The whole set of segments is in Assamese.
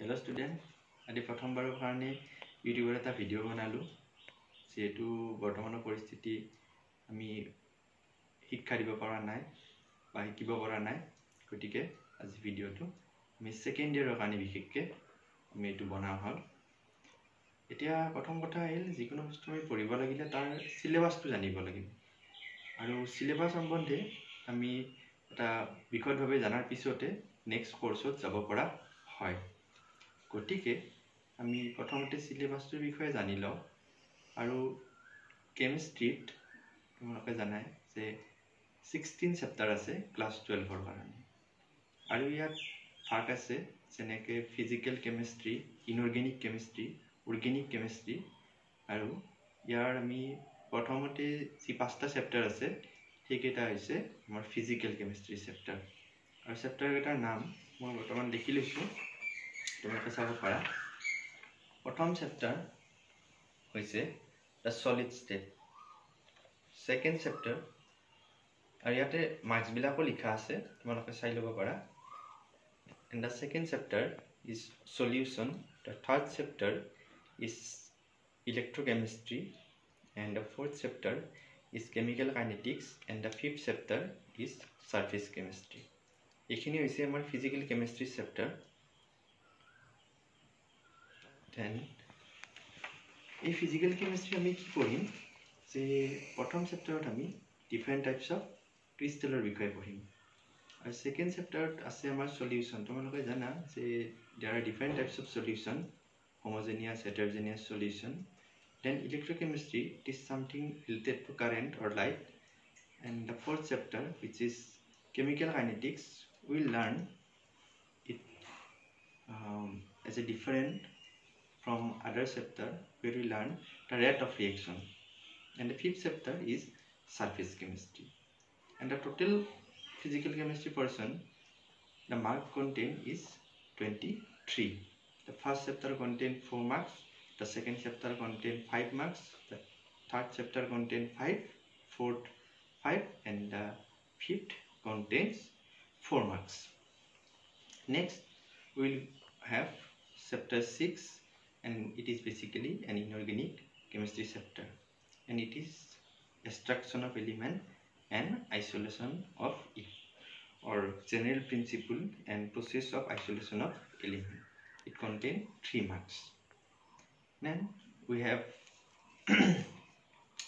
হেল্ল' ষ্টুডেণ্ট আজি প্ৰথমবাৰৰ কাৰণে ইউটিউবত এটা ভিডিঅ' বনালোঁ। যিহেতু বৰ্তমানৰ পৰিস্থিতি আমি শিক্ষা দিব পৰা নাই বা শিকিব পৰা নাই। গতিকে আজি ভিডিঅ'টো আমি ছেকেণ্ড ইয়েৰৰ কাৰণে বিশেষকৈ আমি এইটো বনোৱা হ'ল এতিয়া প্ৰথম কথা আহিল যিকোনো বস্তু আমি পঢ়িব লাগিলে তাৰ চিলেবাছটো জানিব লাগিব। আৰু চিলেবাছ সম্বন্ধে আমি এটা বিশদভাৱে জনাৰ পিছতে নেক্সট কৰ্চত যাব পৰা হয়। গতিকে আমি প্ৰথমতে চিলেবাছটোৰ বিষয়ে জানি লওঁ। আৰু কেমিষ্ট্ৰিত তোমালোকে জানাই যে ছিক্সটিন চেপ্টাৰ আছে ক্লাছ টুৱেলভৰ কাৰণে। আৰু ইয়াত ভাগ আছে যেনেকৈ physical chemistry inorganic chemistry organic chemistry আৰু ইয়াৰ আমি প্ৰথমতে যি পাঁচটা চেপ্টাৰ আছে সেইকেইটা হৈছে আমাৰ ফিজিকেল কেমেষ্ট্ৰি চেপ্টাৰ আৰু চেপ্টাৰকেইটাৰ নাম মই বৰ্তমান লিখি লৈছোঁ। তোমালোকে চাব পাৰা? প্ৰথম চেপ্টাৰ হৈছে the solid state second chapter আৰু ইয়াতে মাৰ্কছবিলাকো লিখা আছে তোমালোকে চাই ল'ব পাৰা। And the second chapter is solution the third chapter is electrochemistry and the fourth chapter is chemical kinetics and the fifth chapter is surface chemistry এইখিনি হৈছে আমাৰ ফিজিকেল কেমিষ্ট্ৰি চেপ্টাৰ দেন এই ফিজিকেল কেমেষ্ট্ৰি আমি কি পঢ়িম? যে প্ৰথম চেপ্টাৰত আমি ডিফাৰেণ্ট টাইপছ অফ ক্ৰিষ্টেলৰ বিষয়ে পঢ়িম। আৰু ছেকেণ্ড চেপ্টাৰত আছে আমাৰ চলিউশ্যন তোমালোকে জানা যে there are different types of solution homogeneous heterogeneous solution then electrochemistry it is something related to current or light and the fourth chapter which is chemical kinetics will learn it as a different from other chapter where we learn the rate of reaction. And the fifth chapter is surface chemistry. And the total physical chemistry portion the mark content is 23 the first chapter contain 4 marks the second chapter contain 5 marks the third chapter contain 5 fourth 5 and the fifth contains 4 marks. Next we will have chapter 6 and it is basically an inorganic chemistry chapter and it is extraction of element and isolation of it or general principle and process of isolation of element. It contain three marks. Then we have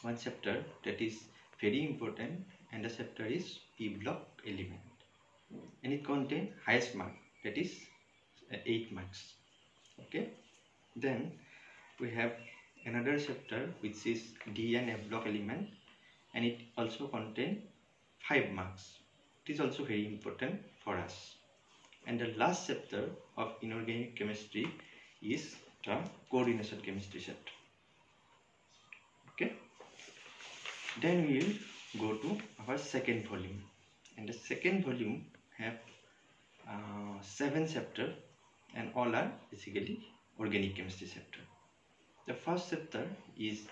one chapter that is very important and the chapter is p block element. And it contain highest mark that is uh, 8 marks. Okay then we have another chapter which is D and F block element and it also contain 5 marks. It is also very important for us. And the last chapter of inorganic chemistry is the coordination chemistry chapter. Okay? Then we will go to our second volume. And the second volume have uh, seven chapter and all are basically organic chemistry chapter. The first chapter is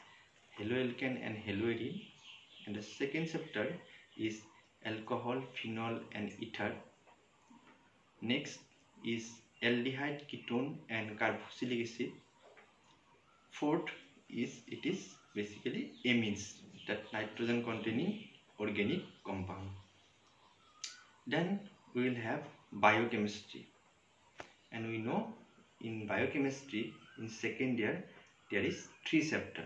haloalkane and haloarine and the second chapter is alcohol, phenol and ether. Next is aldehyde, ketone and carboxylic acid. Fourth is it is basically amines that nitrogen containing organic compound. Then we will have biochemistry and we know in biochemistry in second year there is three chapter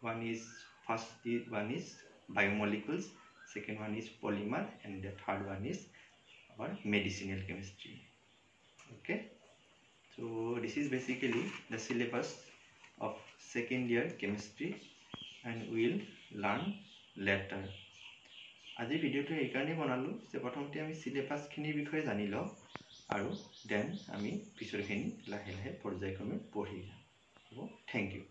one is first one is biomolecules second one is polymer and the third one is our medicinal chemistry okay so this is basically the syllabus of second year chemistry and we will learn later আজি ভিডিঅ'টো এইকাৰণেই বনালোঁ যে প্ৰথমতে আমি চিলেবাছখিনিৰ বিষয়ে জানি লওঁ আৰু দেন আমি পিছৰখিনি লাহে লাহে পৰ্যায়ক্ৰমে পঢ়ি যাম। হ'ব? Thank U